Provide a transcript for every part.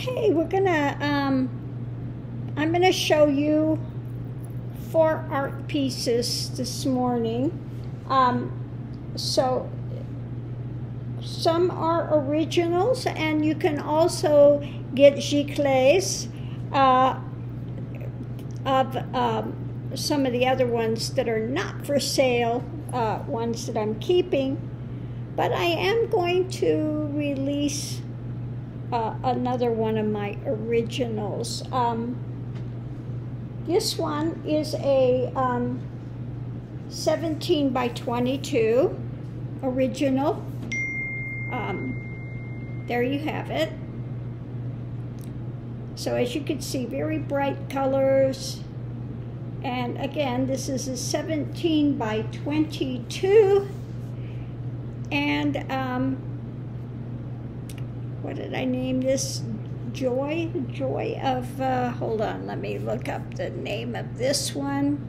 Okay, we're gonna, um, I'm gonna show you four art pieces this morning. Um, so some are originals, and you can also get giclées uh, of um, some of the other ones that are not for sale, uh, ones that I'm keeping. But I am going to release uh, another one of my originals. Um, this one is a um, 17 by 22 original. Um, there you have it. So as you can see, very bright colors. And again, this is a 17 by 22. And um, what did I name this? Joy, joy of, uh, hold on, let me look up the name of this one.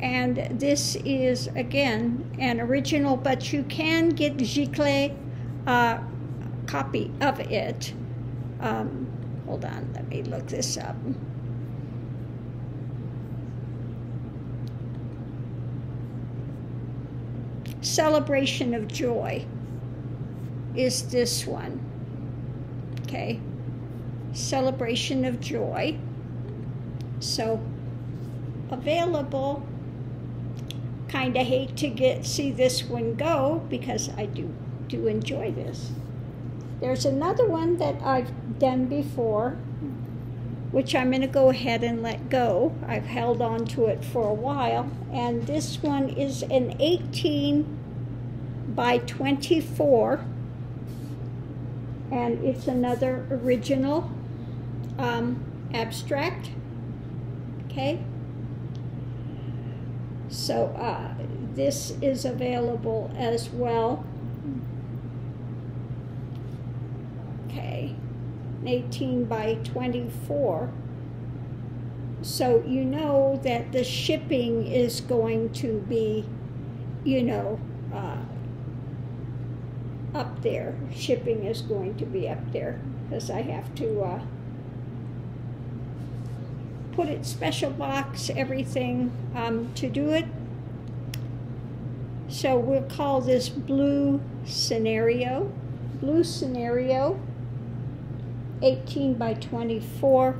And this is, again, an original, but you can get Giclée uh, copy of it. Um, hold on, let me look this up. Celebration of Joy is this one. Okay. Celebration of Joy. So available. Kind of hate to get see this one go because I do do enjoy this. There's another one that I've done before, which I'm going to go ahead and let go. I've held on to it for a while, and this one is an 18 by 24 and it's another original um, abstract. Okay. So uh, this is available as well. Okay, 18 by 24. So you know that the shipping is going to be, you know, uh, up there. Shipping is going to be up there because I have to uh, put it special box, everything um, to do it. So we'll call this blue scenario. Blue scenario, 18 by 24.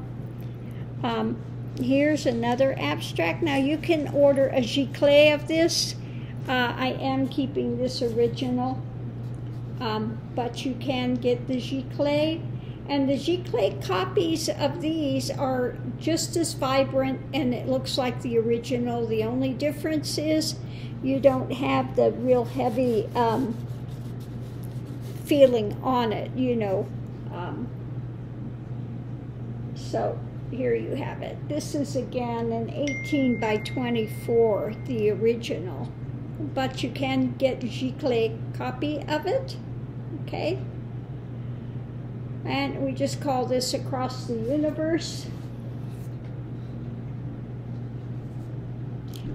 Um, here's another abstract. Now you can order a giclée of this. Uh, I am keeping this original um, but you can get the Giclée. And the Giclée copies of these are just as vibrant and it looks like the original. The only difference is you don't have the real heavy um, feeling on it, you know. Um, so here you have it. This is again an 18 by 24, the original. But you can get Giclée copy of it okay? And we just call this across the universe.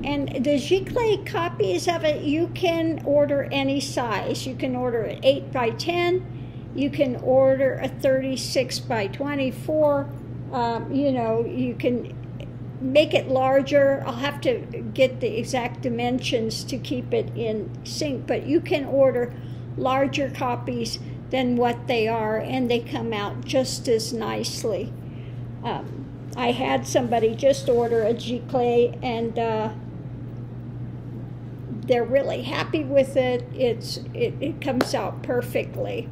And the Giclée copies of it, you can order any size. You can order an 8 by 10. You can order a 36 by 24. Um, you know, you can make it larger. I'll have to get the exact dimensions to keep it in sync, but you can order larger copies than what they are, and they come out just as nicely. Um, I had somebody just order a giclée, and uh, they're really happy with it. It's it, it comes out perfectly.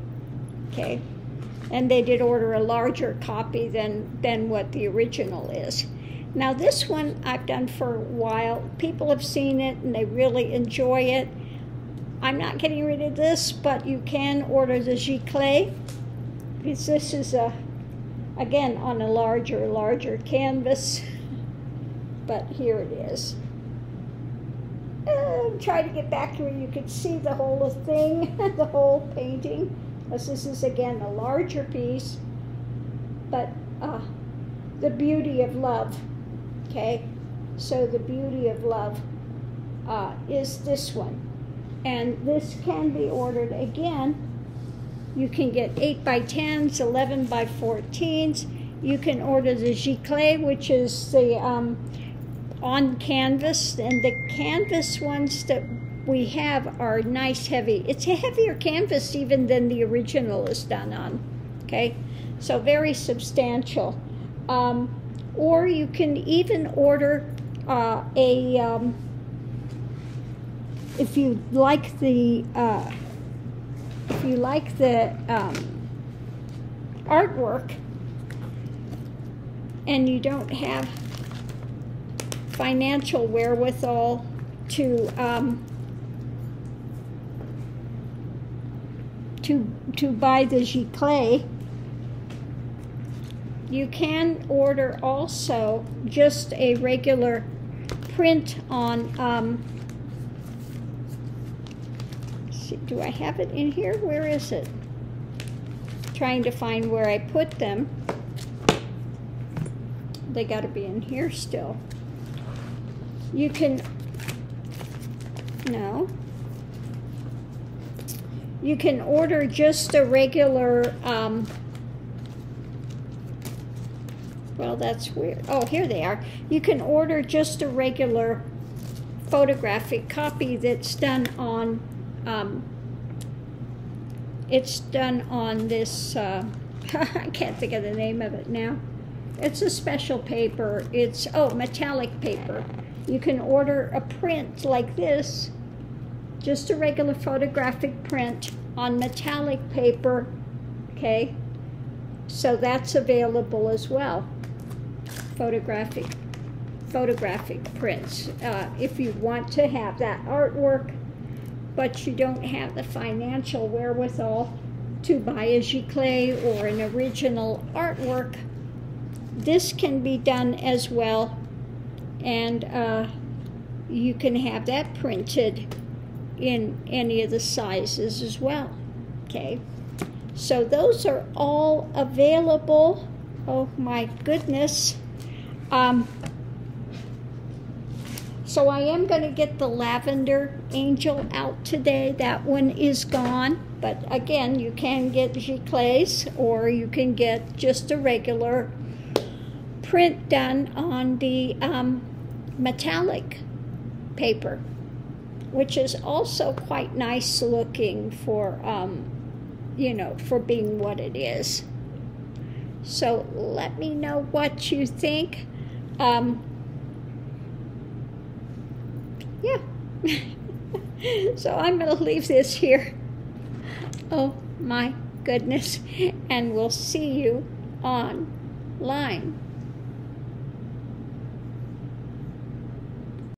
Okay, and they did order a larger copy than than what the original is. Now this one I've done for a while. People have seen it and they really enjoy it. I'm not getting rid of this, but you can order the Giclée because this is a, again, on a larger, larger canvas. But here it is. And try to get back to where you could see the whole thing, the whole painting. As this is again a larger piece, but uh, the beauty of love. Okay, so the beauty of love uh, is this one and this can be ordered again You can get 8 by 10s, 11 by 14s. You can order the giclée, which is the um, on canvas, and the canvas ones that we have are nice heavy. It's a heavier canvas even than the original is done on. Okay, so very substantial. Um, or you can even order uh, a um, if you like the uh, if you like the um, artwork and you don't have financial wherewithal to um, to to buy the giclée you can order also just a regular print on um, see, do I have it in here? Where is it? Trying to find where I put them. They got to be in here still. You can, no. You can order just a regular, um, well, that's weird. Oh, here they are. You can order just a regular photographic copy that's done on um, it's done on this, uh, I can't think of the name of it now. It's a special paper. It's, oh, metallic paper. You can order a print like this, just a regular photographic print on metallic paper, okay? So that's available as well, photographic, photographic prints. Uh, if you want to have that artwork but you don't have the financial wherewithal to buy a giclée or an original artwork, this can be done as well, and uh, you can have that printed in any of the sizes as well. Okay, so those are all available. Oh my goodness. Um, so I am going to get the lavender angel out today. That one is gone. But again, you can get giclées or you can get just a regular print done on the um, metallic paper, which is also quite nice looking for, um, you know, for being what it is. So let me know what you think. Um, yeah. so I'm going to leave this here. Oh my goodness. And we'll see you online.